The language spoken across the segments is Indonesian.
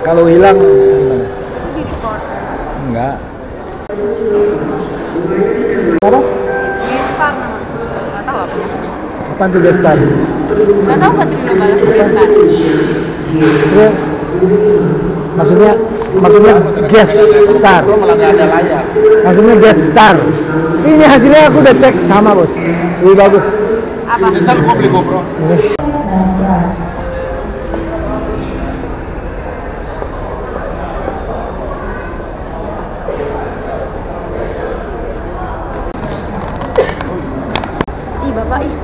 Kalau hilang gimana? Itu di record. Enggak. Apa? Gestar nama. Gak tahu apa maksudnya. Apaan tuh gestar? Gak tahu Trino balas gestar. Itu maksudnya maksudnya guest star. malah nggak ada layar Maksudnya guest star. Ini hasilnya aku udah cek sama bos. Lebih bagus. Apa? gua beli GoPro Ini. Ih bapak ih.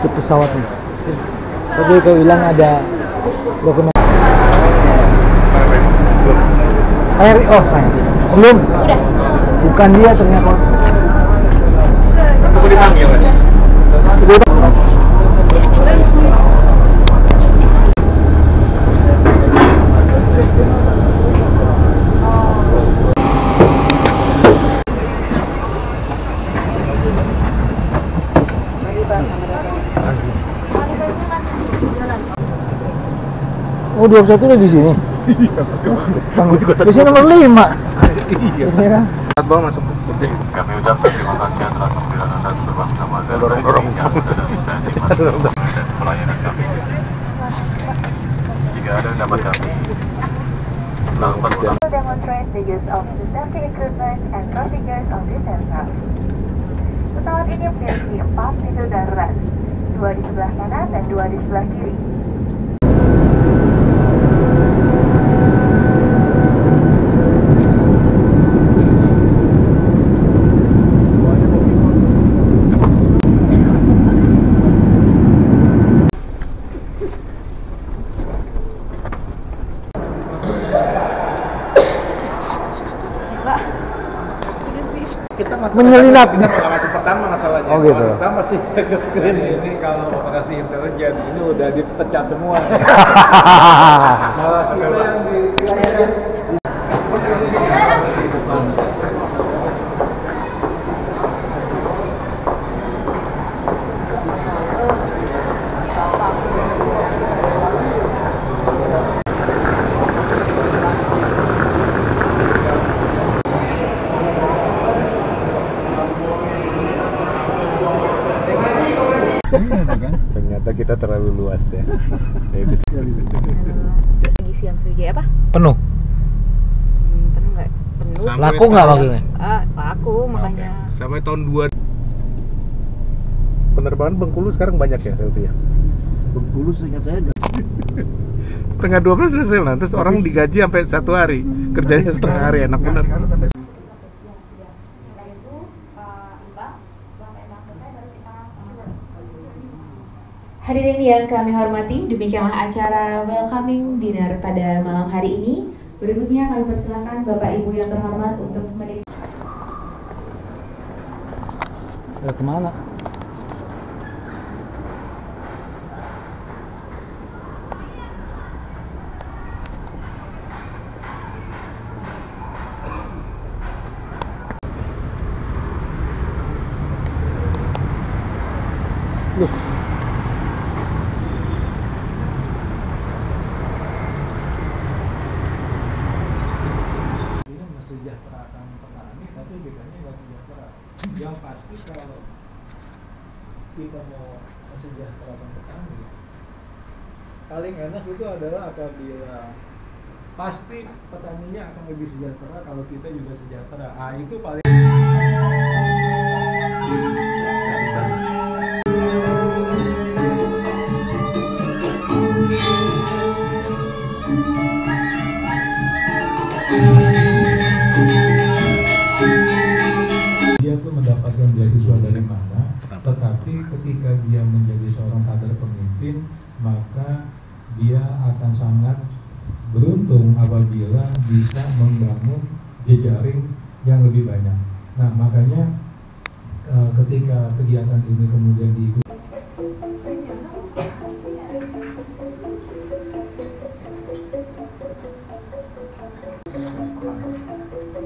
Ke pesawat nih. Tapi kalau hilang ada dokumen. Air, oh, air. belum. Udah. Bukan dia ternyata. aku dipanggil Oh, 21 udah di sini. Tangguh juga. Biasanya nomor 5. Biasanya kan. Saat bawah masuk putih Kami ucapkan terima kasih atas sambutan Anda bersama dan dorong yang sudah bisa nikmati dan pelayanan kami. Jika ada yang dapat kami lakukan ulang demonstrate the use of the safety equipment and procedures of this aircraft. Pesawat ini memiliki empat pintu darurat, dua di sebelah kanan dan dua di sebelah kiri. Kita masuk Menyelinap. kita nggak masuk pertama masalahnya Oh, Kalau gitu. masuk pertama sih ke screen ini kalau operasi intelijen ini udah dipecat semua. Malah kita yang di ternyata kita terlalu luas ya Ya, bisa. Lagi siang kerja apa? Penuh. Hmm, penuh nggak? Penuh. Sampai Laku nggak tahun- maksudnya? Ah, laku makanya. sampai tahun 2 penerbangan Bengkulu sekarang banyak ya Selfie ya Bengkulu seingat saya setengah 12 selesai lah terus orang digaji sampai satu hari kerjanya setengah hari enak bener Hadirin yang kami hormati, demikianlah acara welcoming dinner pada malam hari ini. Berikutnya kami persilakan Bapak Ibu yang terhormat untuk menikmati. Ya, ke mana? Loh. ini mesejahterakan petani tapi bedanya nggak Yang pasti kalau kita mau mesejahterakan petani paling enak itu adalah apabila pasti petaninya akan lebih sejahtera kalau kita juga sejahtera. Ah itu paling maka dia akan sangat beruntung apabila bisa membangun jejaring yang lebih banyak. Nah makanya eh, ketika kegiatan ini kemudian diikuti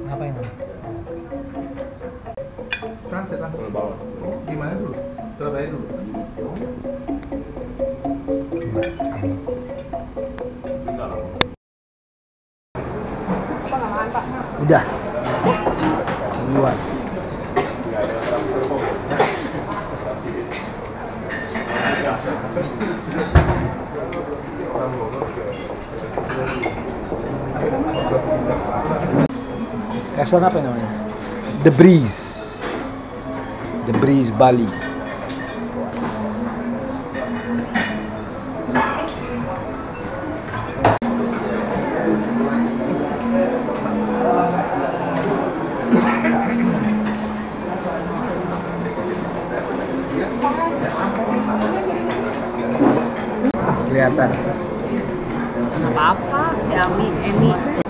Ngapain? Transit lah. bawah. Oh, gimana dulu? Surabaya dulu. Restoran apa namanya? The Breeze. The Breeze Bali. Kelihatan. Nggak apa-apa si Ami, Emi.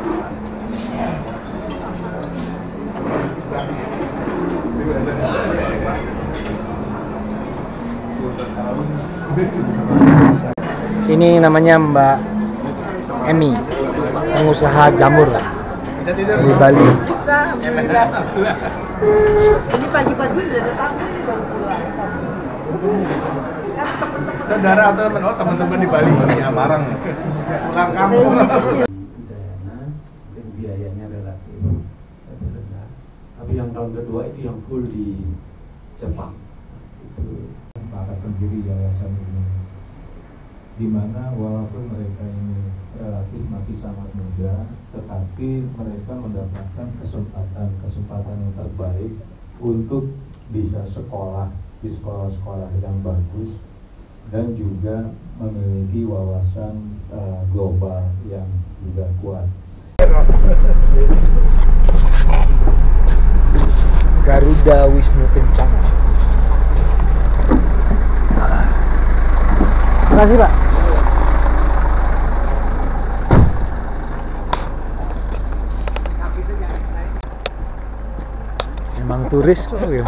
Ini namanya Mbak Emi, pengusaha jamur di Bali. Saudara atau teman oh teman-teman di Bali di Amarang. Pulang kampung. Dan biayanya relatif lebih rendah. Tapi yang tahun kedua itu yang full di Jepang. Itu para pendiri yayasan ini di mana walaupun mereka ini relatif masih sangat muda tetapi mereka mendapatkan kesempatan kesempatan yang terbaik untuk bisa sekolah di sekolah-sekolah yang bagus dan juga memiliki wawasan eh, global yang juga kuat. Garuda Wisnu Kencana. Terima kasih Pak. Memang turis kok ya.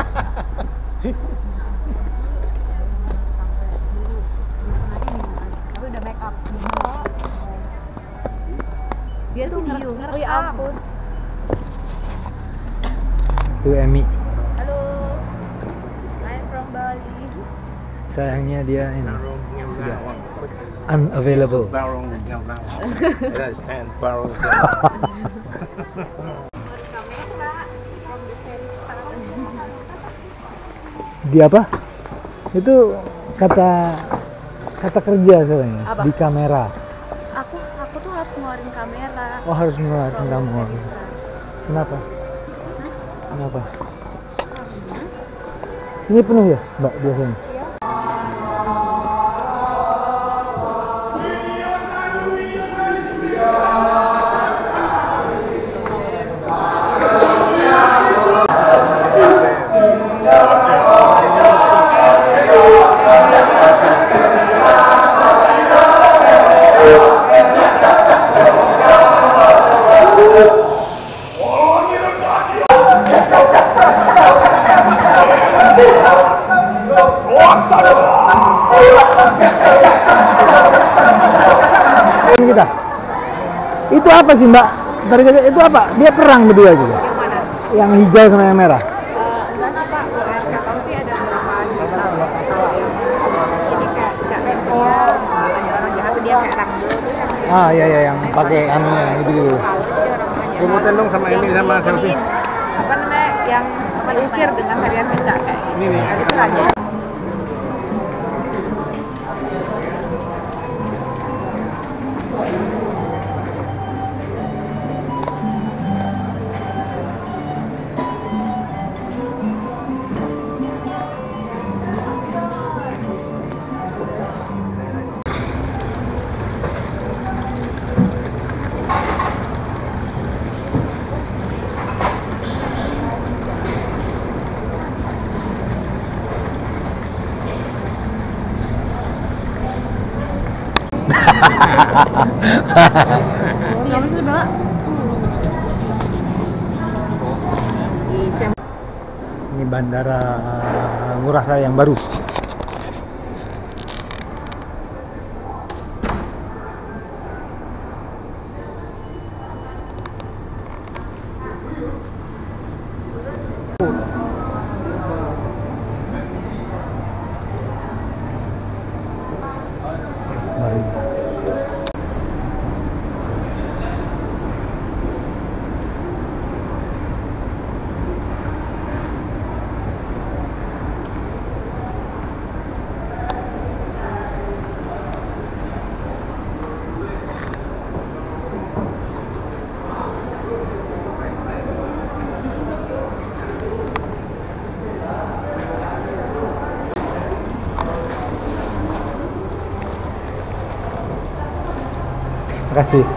Dia tuh ngerti. Oh ya ampun. Itu Emi. Halo. I'm from Bali. Sayangnya dia ini sudah unavailable. Barong barong. Di apa? Itu kata kata kerja sebenarnya Apa? di kamera. Aku aku tuh harus ngeluarin kamera. Oh harus mengeluarkan kamu. Kenapa? Kenapa? Ini penuh ya, Mbak biasanya? Ini Itu apa sih Mbak? Tadi kata itu apa? Dia perang berdua gitu. Yang mana? Yang hijau sama yang merah. Eh, enggak pak, UR tahu sih ada beberapa juta kalau yang ini kayak Cak ada orang jahat dia yang Ah iya iya yang pakai anu yang gitu gitu. kalau sih orang jahat. Remote dong sama ini sama ini, selfie. Apa namanya yang diusir dengan tarian kencak kayak gitu. Ini nih. Nah, itu raja. Ini bandara Ngurah Rai yang baru. Kasih.